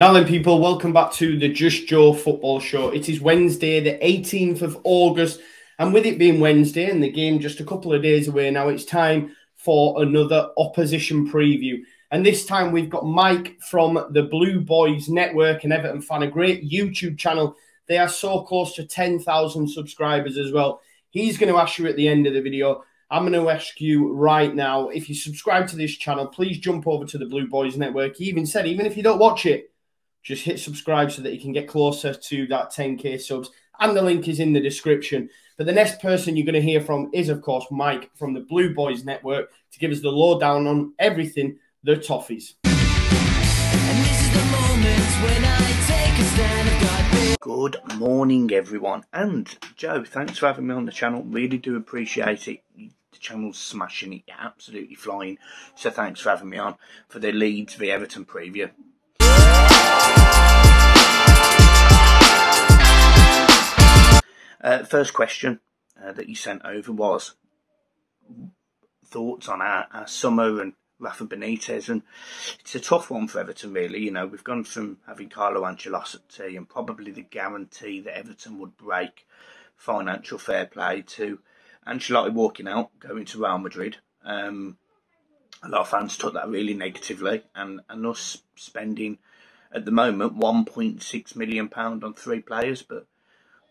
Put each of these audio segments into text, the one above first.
Now then, people, welcome back to the Just Joe Football Show. It is Wednesday, the 18th of August, and with it being Wednesday and the game just a couple of days away now, it's time for another opposition preview. And this time we've got Mike from the Blue Boyz Network and Everton fan, a great YouTube channel. They are so close to 10,000 subscribers as well. He's going to ask you at the end of the video. I'm going to ask you right now if you subscribe to this channel, please jump over to the Blue Boyz Network. He even said, even if you don't watch it, just hit subscribe so that you can get closer to that 10k subs. And the link is in the description. But the next person you're going to hear from is, of course, Mike from the Blue Boyz Network to give us the lowdown on everything the Toffees. Good morning, everyone. And Joe, thanks for having me on the channel. Really do appreciate it. The channel's smashing it, absolutely flying. So thanks for having me on for the Leeds v Everton preview. Uh, first question uh, that you sent over was thoughts on our, our summer and Rafa Benitez, and it's a tough one for Everton, really. You know, we've gone from having Carlo Ancelotti and probably the guarantee that Everton would break financial fair play to Ancelotti walking out, going to Real Madrid. Um, a lot of fans took that really negatively, and, and us spending at the moment 1.6 million pound on three players, but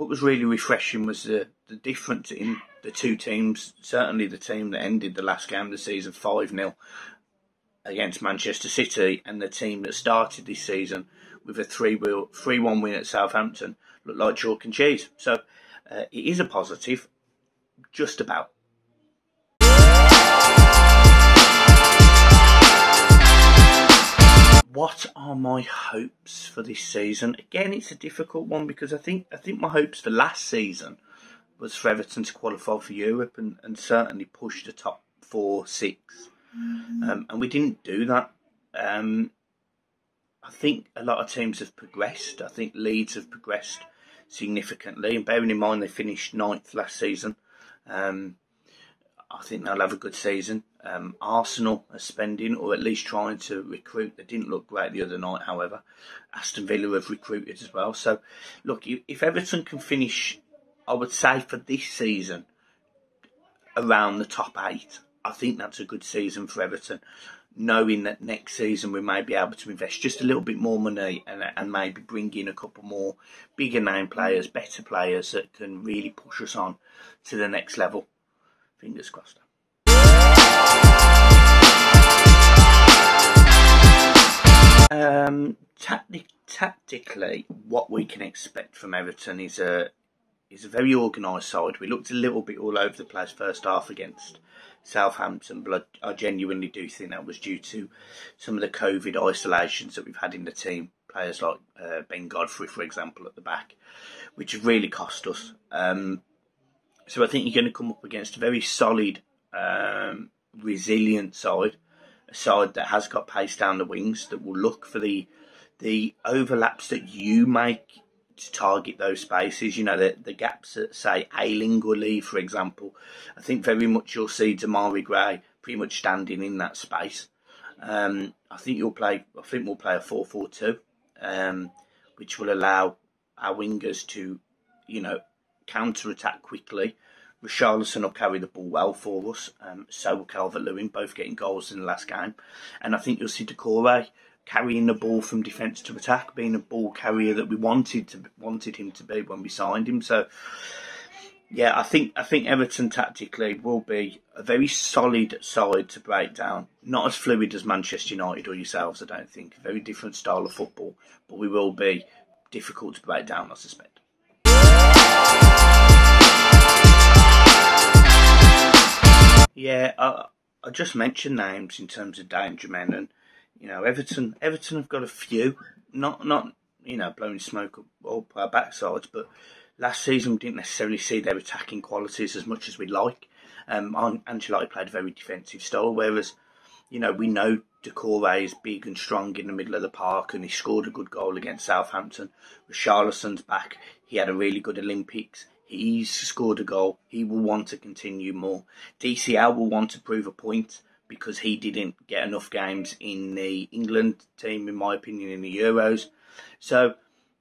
what was really refreshing was the, the difference in the two teams. Certainly, the team that ended the last game of the season 5 0 against Manchester City, and the team that started this season with a 3 1 win at Southampton looked like chalk and cheese. So, uh, it is a positive, just about. What are my hopes for this season? Again, it's a difficult one because I think I think my hopes for last season was for Everton to qualify for Europe and, and certainly push the top four, six. Mm-hmm. Um, and we didn't do that. Um, I think a lot of teams have progressed. I think Leeds have progressed significantly. And bearing in mind they finished ninth last season, um, I think they'll have a good season. Um, Arsenal are spending, or at least trying to recruit. They didn't look great the other night, however. Aston Villa have recruited as well. So, look, if Everton can finish, I would say for this season, around the top eight, I think that's a good season for Everton. Knowing that next season we may be able to invest just a little bit more money and, and maybe bring in a couple more bigger name players, better players that can really push us on to the next level. Fingers crossed. Um, tactically, what we can expect from Everton is a is a very organised side. We looked a little bit all over the place first half against Southampton, but I, I genuinely do think that was due to some of the COVID isolations that we've had in the team. Players like uh, Ben Godfrey, for example, at the back, which really cost us. Um, so I think you're going to come up against a very solid, um, resilient side a side that has got pace down the wings that will look for the the overlaps that you make to target those spaces. You know, the, the gaps that say Ayling or Lee, for example. I think very much you'll see Demarai Gray pretty much standing in that space. Um, I think you'll play. I think we'll play a four-four-two, um, which will allow our wingers to, you know, counter attack quickly Richarlison will carry the ball well for us. Um, so will Calvert Lewin, both getting goals in the last game. And I think you'll see Doucouré carrying the ball from defence to attack, being a ball carrier that we wanted to wanted him to be when we signed him. So yeah, I think I think Everton tactically will be a very solid side to break down. Not as fluid as Manchester United or yourselves, I don't think. A very different style of football, but we will be difficult to break down, I suspect. Yeah, I, I just mentioned names in terms of danger men, and you know Everton. Everton have got a few, not not you know blowing smoke up our backsides, but last season we didn't necessarily see their attacking qualities as much as we'd like. Um, Ancelotti played a very defensive style, whereas you know we know Doucouré is big and strong in the middle of the park, and he scored a good goal against Southampton. Richarlison's back; he had a really good Olympics. He's scored a goal. He will want to continue more. DCL will want to prove a point, because he didn't get enough games in the England team, in my opinion, in the Euros. So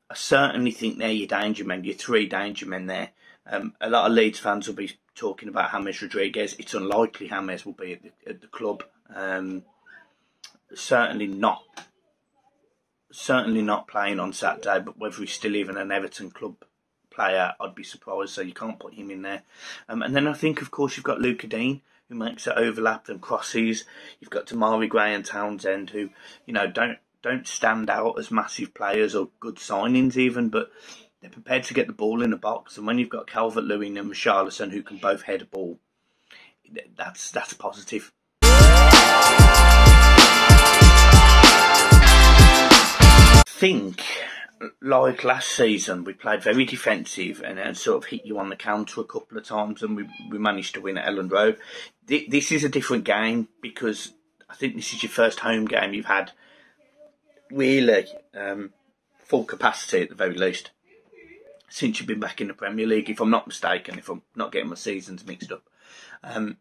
I certainly think they're your danger men, your three danger men there. Um, a lot of Leeds fans will be talking about James Rodriguez. It's unlikely James will be at the, at the club. Um, certainly not. Certainly not playing on Saturday, but whether he's still even an Everton club player, I'd be surprised. So you can't put him in there. Um, and then I think, of course, you've got Lucas Digne, who makes it overlap and crosses. You've got Demarai Gray and Townsend, who you know don't don't stand out as massive players or good signings even, but they're prepared to get the ball in the box. And when you've got Calvert Lewin and Richarlison who can both head a ball, that's that's positive. Think like last season, we played very defensive and, and, sort of hit you on the counter a couple of times, and we, we managed to win at Elland Road. This is a different game because I think this is your first home game you've had really um, full capacity at the very least since you've been back in the Premier League, if I'm not mistaken, if I'm not getting my seasons mixed up. Um,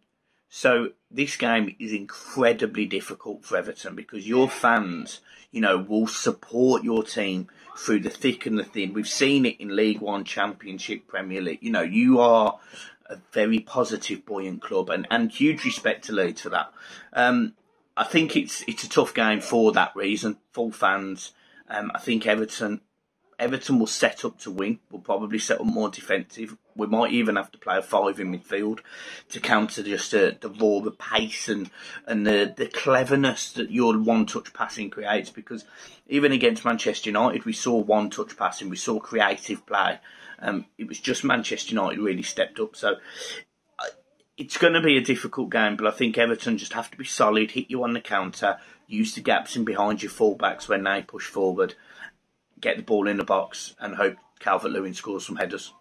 so this game is incredibly difficult for Everton because your fans, you know, will support your team through the thick and the thin. We've seen it in League One, Championship, Premier League. You know, you are a very positive, buoyant club, and, and huge respect to Leeds for that. Um, I think it's it's a tough game for that reason. Full fans. Um, I think Everton Everton will set up to win. We'll probably set up more defensive. We might even have to play a five in midfield to counter just uh, the raw, the pace and and the, the cleverness that your one touch passing creates. Because even against Manchester United, we saw one touch passing, we saw creative play. Um, it was just Manchester United really stepped up. So uh, it's going to be a difficult game, but I think Everton just have to be solid, hit you on the counter, use the gaps in behind your fullbacks when they push forward get the ball in the box and hope Calvert Lewin scores some headers.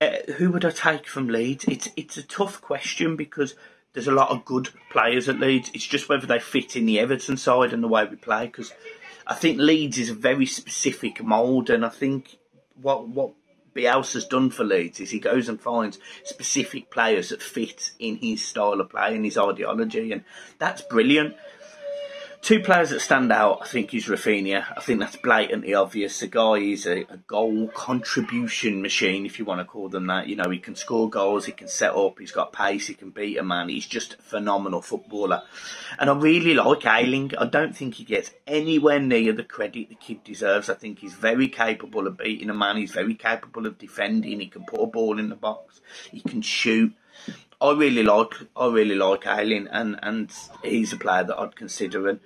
Uh, who would I take from Leeds? It's it's a tough question because there's a lot of good players at Leeds. It's just whether they fit in the Everton side and the way we play. Because I think Leeds is a very specific mould, and I think what what Bielsa's done for Leeds is he goes and finds specific players that fit in his style of play and his ideology, and that's brilliant. Two players that stand out, I think, is Raphinha. I think that's blatantly obvious. The guy is a, a, goal contribution machine, if you want to call them that. You know, he can score goals, he can set up, he's got pace, he can beat a man. He's just a phenomenal footballer. And I really like Ayling. I don't think he gets anywhere near the credit the kid deserves. I think he's very capable of beating a man. He's very capable of defending. He can put a ball in the box. He can shoot. I really like I really like Ayling, and and he's a player that I'd consider and.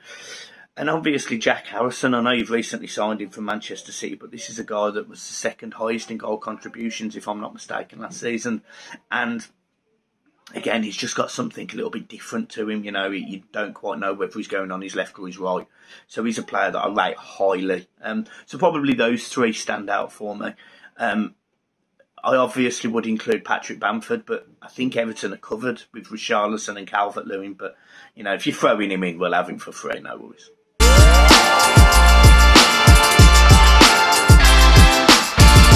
And obviously Jack Harrison, I know you've recently signed him from Manchester City, but this is a guy that was the second highest in goal contributions, if I'm not mistaken, last season. And again, he's just got something a little bit different to him. You know, you don't quite know whether he's going on his left or his right. So he's a player that I rate highly. Um, so probably those three stand out for me. Um, I obviously would include Patrick Bamford, but I think Everton are covered with Richarlison and Calvert Lewin. But you know, if you're throwing him in, we'll have him for free, no worries.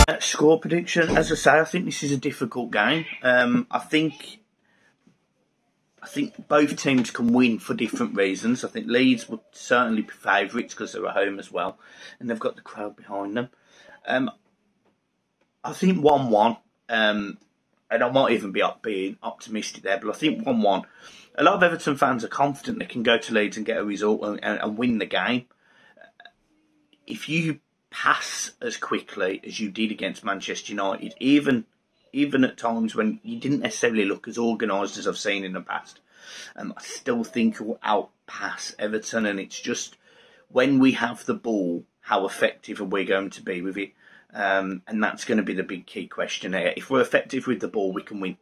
Uh, score prediction, as I say, I think this is a difficult game. Um, I think I think both teams can win for different reasons. I think Leeds would certainly be favourites because they're at home as well, and they've got the crowd behind them. Um, I think one one, um, and I might even be up being optimistic there, but I think one one. A lot of Everton fans are confident they can go to Leeds and get a result and, and, and win the game. If you pass as quickly as you did against Manchester United, even even at times when you didn't necessarily look as organised as I've seen in the past, um, I still think you'll outpass Everton, and it's just when we have the ball, how effective are we going to be with it? Um, and that's going to be the big key question here. If we're effective with the ball, we can win.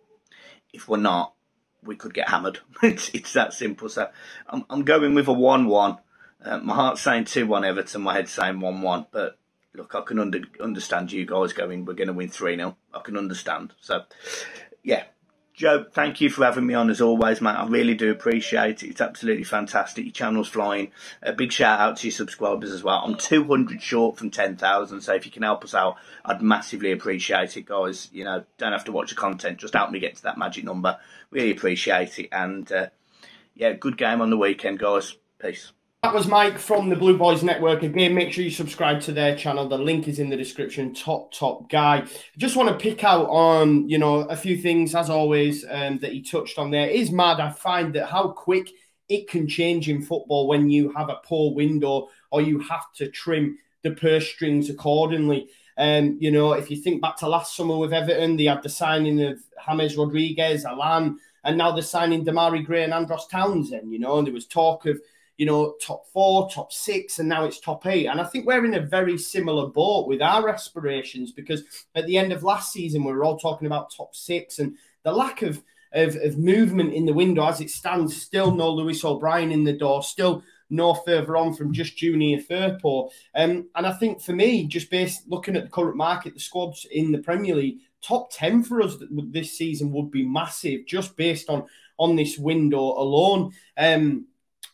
If we're not, we could get hammered. it's, it's that simple. So I'm, I'm going with a 1 1. Uh, my heart's saying 2 1 Everton, my head's saying 1 1. But look, I can under, understand you guys going, we're going to win 3 0. I can understand. So, yeah, Joe, thank you for having me on as always, mate. I really do appreciate it. It's absolutely fantastic. Your channel's flying. A big shout out to your subscribers as well. I'm 200 short from 10,000, so if you can help us out, I'd massively appreciate it, guys. You know, don't have to watch the content, just help me get to that magic number. Really appreciate it. And uh, yeah, good game on the weekend, guys. Peace. That was Mike from the Blue Boyz Network. Again, make sure you subscribe to their channel. The link is in the description. Top, top guy. Just want to pick out on, you know, a few things, as always, um, that he touched on there. It is mad. I find that how quick it can change in football when you have a poor window or you have to trim the purse strings accordingly. Um, you know, if you think back to last summer with Everton, they had the signing of James Rodriguez, Allan, and now they're signing Demarai Gray and Andros Townsend, you know, and there was talk of – you know, top four, top six, and now it's top eight. And I think we're in a very similar boat with our aspirations because at the end of last season, we were all talking about top six and the lack of, of, of movement in the window as it stands. Still no Lewis O'Brien in the door, still no further on from just Junior Firpo. Um, and I think for me, just based looking at the current market, the squads in the Premier League, top 10 for us this season would be massive just based on on this window alone. Um,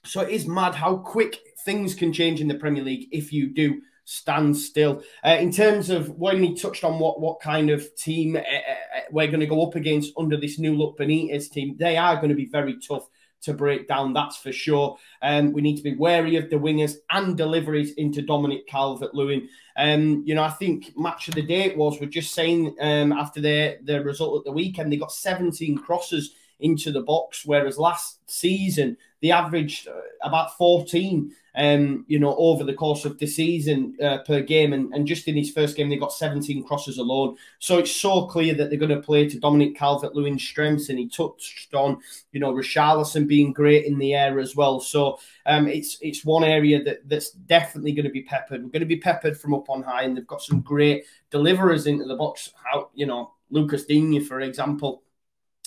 so it is mad how quick things can change in the Premier League if you do stand still. Uh, in terms of when he touched on what what kind of team uh, uh, we're going to go up against under this new look Benitez team, they are going to be very tough to break down. That's for sure. Um, we need to be wary of the wingers and deliveries into Dominic Calvert-Lewin. Um, you know, I think match of the day it was. We're just saying um, after their the result at the weekend, they got 17 crosses into the box, whereas last season they averaged uh, about 14, um, you know, over the course of the season uh, per game. And, and just in his first game, they got 17 crosses alone. So it's so clear that they're going to play to Dominic Calvert Lewin's strengths. And he touched on, you know, Richarlison being great in the air as well. So um, it's it's one area that, that's definitely going to be peppered. We're going to be peppered from up on high, and they've got some great deliverers into the box. How, you know, Lucas Digne, for example.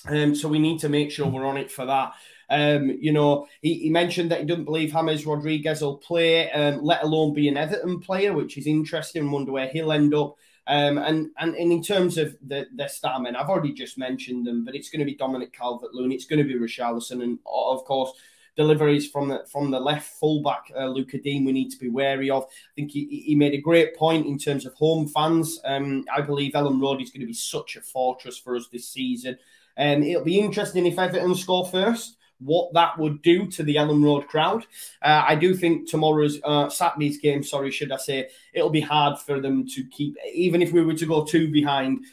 Um, so we need to make sure we're on it for that. Um, you know, he, he, mentioned that he doesn't believe James Rodriguez will play, um, let alone be an Everton player, which is interesting. Wonder where he'll end up. Um, and, and and in terms of the the starmen, I've already just mentioned them, but it's going to be Dominic Calvert-Lewin, it's going to be Richarlison, and of course deliveries from the from the left fullback uh, Lucas Digne we need to be wary of. I think he, he made a great point in terms of home fans. Um, I believe Elland Road is going to be such a fortress for us this season. And um, it'll be interesting if Everton score first what that would do to the Elland Road crowd. Uh, I do think tomorrow's uh, Saturday's game, sorry, should I say, it'll be hard for them to keep, even if we were to go two behind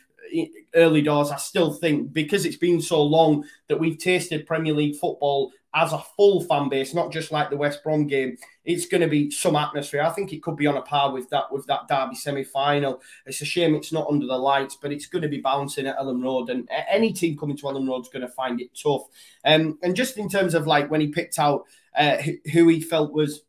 early doors. I still think because it's been so long that we've tasted Premier League football as a full fan base, not just like the West Brom game, it's going to be some atmosphere. I think it could be on a par with that with that Derby semi final. It's a shame it's not under the lights, but it's going to be bouncing at Elland Road, and any team coming to Road is going to find it tough. Um, and just in terms of like when he picked out uh, who he felt was,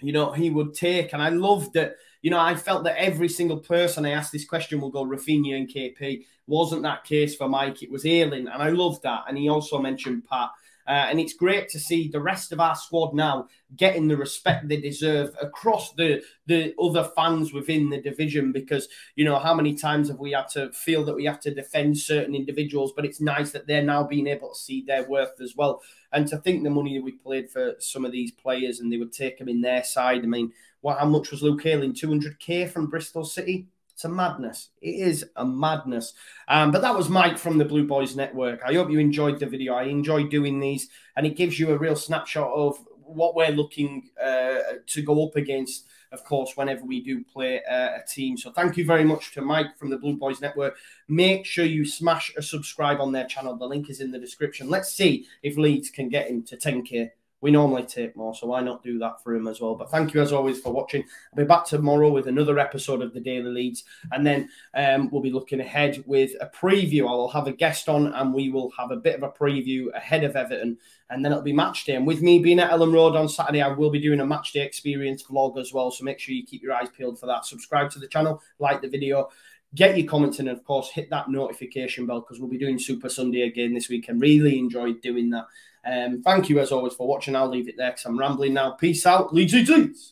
you know, he would take, and I loved that. You know, I felt that every single person I asked this question will go Raphinha and KP. Wasn't that case for Mike? It was Ayling, and I loved that. And he also mentioned Pat. Uh, and it's great to see the rest of our squad now getting the respect they deserve across the the other fans within the division because you know how many times have we had to feel that we have to defend certain individuals but it's nice that they're now being able to see their worth as well and to think the money that we played for some of these players and they would take them in their side i mean what how much was luke Ayling 200k from bristol city it's a madness. It is a madness. Um, but that was Mike from the Blue Boyz Network. I hope you enjoyed the video. I enjoy doing these, and it gives you a real snapshot of what we're looking uh, to go up against, of course, whenever we do play uh, a team. So thank you very much to Mike from the Blue Boyz Network. Make sure you smash a subscribe on their channel. The link is in the description. Let's see if Leeds can get him to 10k we normally take more, so why not do that for him as well? But thank you as always for watching. I'll be back tomorrow with another episode of the Daily Leeds, and then um, we'll be looking ahead with a preview. I will have a guest on, and we will have a bit of a preview ahead of Everton, and then it'll be match day. And with me being at Elland Road on Saturday, I will be doing a match day experience vlog as well. So make sure you keep your eyes peeled for that. Subscribe to the channel, like the video get your comments in, and of course, hit that notification bell because we'll be doing Super Sunday again this week and really enjoyed doing that. Um, thank you as always for watching. I'll leave it there because I'm rambling now. Peace out. Leeds, Leeds, Leeds.